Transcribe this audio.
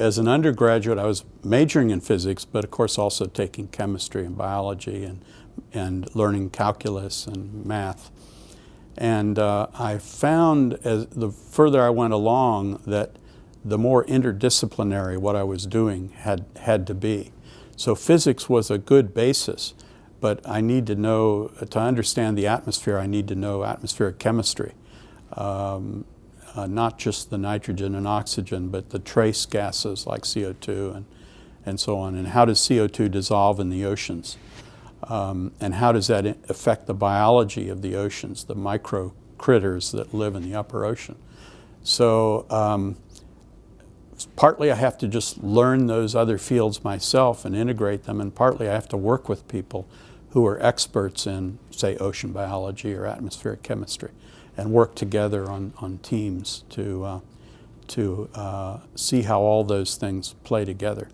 as an undergraduate, I was majoring in physics, but of course also taking chemistry and biology and, and learning calculus and math. And uh, I found as the further I went along that the more interdisciplinary what I was doing had, had to be. So physics was a good basis, but I need to know, to understand the atmosphere, I need to know atmospheric chemistry. Um, uh, not just the nitrogen and oxygen, but the trace gases like CO2 and, and so on. And how does CO2 dissolve in the oceans? Um, and how does that affect the biology of the oceans, the micro critters that live in the upper ocean? So um, partly I have to just learn those other fields myself and integrate them, and partly I have to work with people who are experts in, say, ocean biology or atmospheric chemistry and work together on, on teams to, uh, to uh, see how all those things play together.